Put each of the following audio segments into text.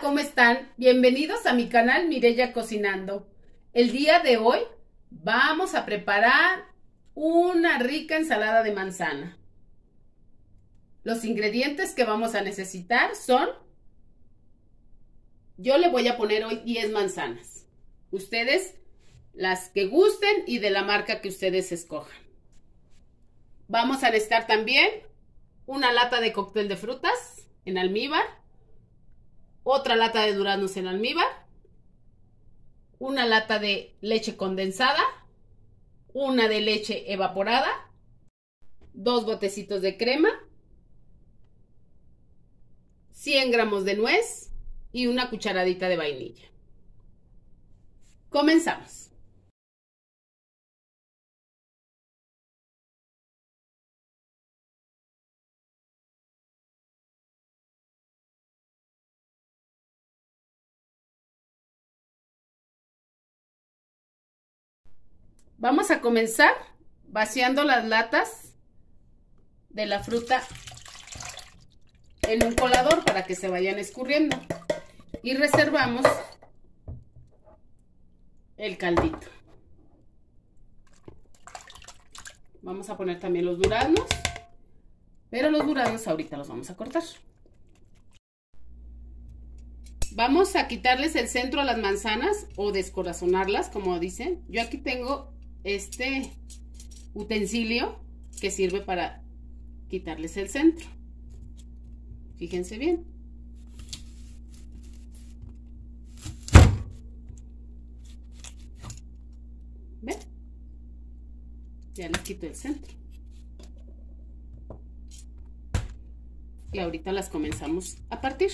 ¿cómo están? Bienvenidos a mi canal Mirella Cocinando. El día de hoy vamos a preparar una rica ensalada de manzana. Los ingredientes que vamos a necesitar son, yo le voy a poner hoy 10 manzanas. Ustedes las que gusten y de la marca que ustedes escojan. Vamos a necesitar también una lata de cóctel de frutas en almíbar, otra lata de duraznos en almíbar, una lata de leche condensada, una de leche evaporada, dos botecitos de crema, 100 gramos de nuez y una cucharadita de vainilla. Comenzamos. Vamos a comenzar vaciando las latas de la fruta en un colador para que se vayan escurriendo. Y reservamos el caldito. Vamos a poner también los duraznos, pero los duraznos ahorita los vamos a cortar. Vamos a quitarles el centro a las manzanas o descorazonarlas, como dicen. Yo aquí tengo este utensilio que sirve para quitarles el centro. Fíjense bien. ¿Ven? Ya les quito el centro. Y ahorita las comenzamos a partir.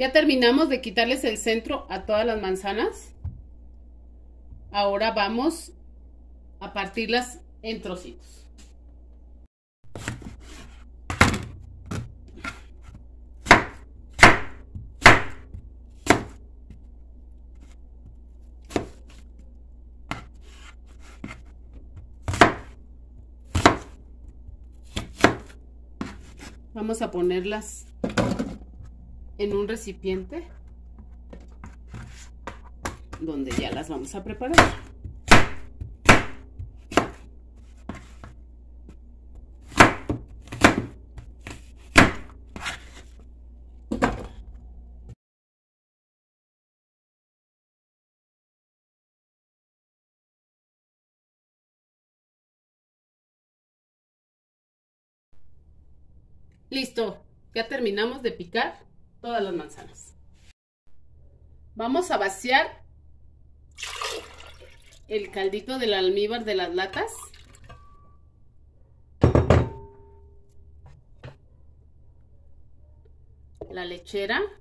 Ya terminamos de quitarles el centro a todas las manzanas. Ahora vamos a partirlas en trocitos. Vamos a ponerlas en un recipiente donde ya las vamos a preparar. Listo, ya terminamos de picar todas las manzanas. Vamos a vaciar el caldito del almíbar de las latas. La lechera.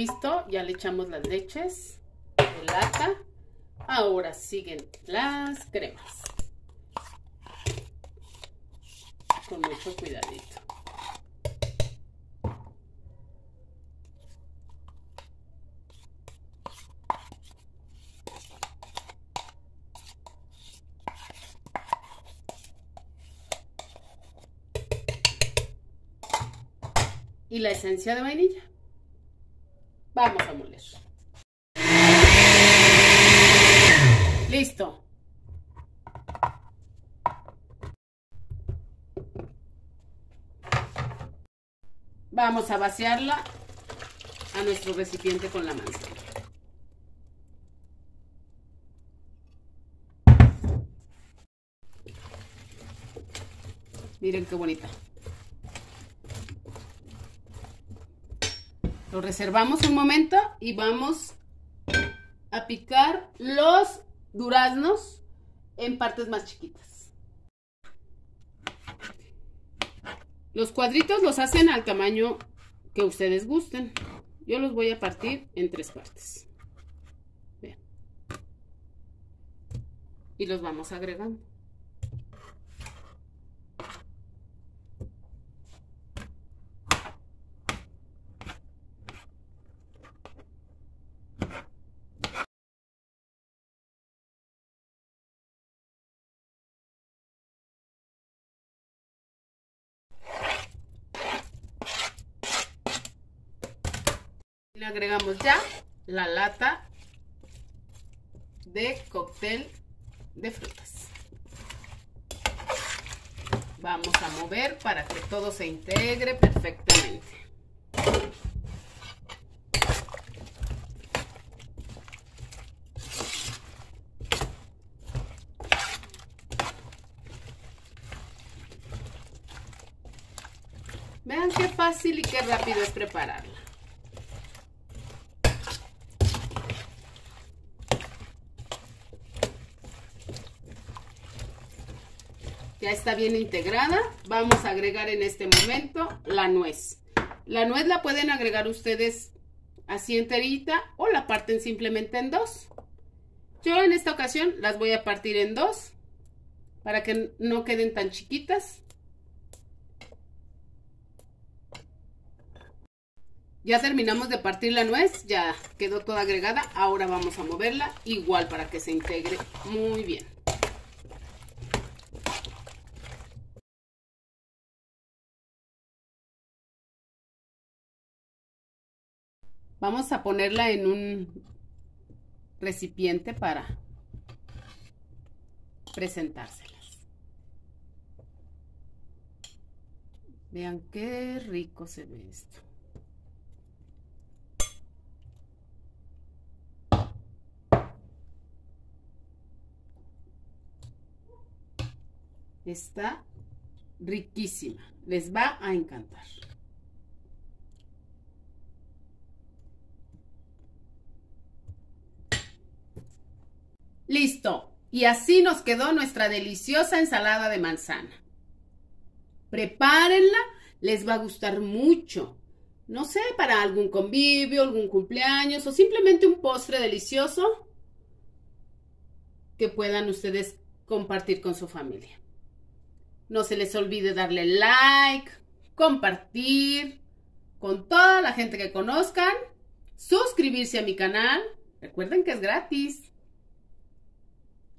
Listo, ya le echamos las leches de lata. Ahora siguen las cremas. Con mucho cuidadito. Y la esencia de vainilla. Vamos a moler. Listo. Vamos a vaciarla a nuestro recipiente con la manzana. Miren qué bonita. Lo reservamos un momento y vamos a picar los duraznos en partes más chiquitas. Los cuadritos los hacen al tamaño que ustedes gusten. Yo los voy a partir en tres partes. Y los vamos agregando. Agregamos ya la lata de cóctel de frutas. Vamos a mover para que todo se integre perfectamente. Vean qué fácil y qué rápido es prepararla. Ya está bien integrada. Vamos a agregar en este momento la nuez. La nuez la pueden agregar ustedes así enterita o la parten simplemente en dos. Yo en esta ocasión las voy a partir en dos para que no queden tan chiquitas. Ya terminamos de partir la nuez, ya quedó toda agregada. Ahora vamos a moverla igual para que se integre muy bien. Vamos a ponerla en un recipiente para presentárselas. Vean qué rico se ve esto. Está riquísima. Les va a encantar. Listo. Y así nos quedó nuestra deliciosa ensalada de manzana. Prepárenla, les va a gustar mucho. No sé, para algún convivio, algún cumpleaños o simplemente un postre delicioso que puedan ustedes compartir con su familia. No se les olvide darle like, compartir con toda la gente que conozcan, suscribirse a mi canal. Recuerden que es gratis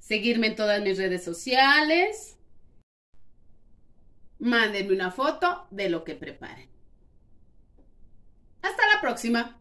seguirme en todas mis redes sociales. Mándenme una foto de lo que preparen. Hasta la próxima.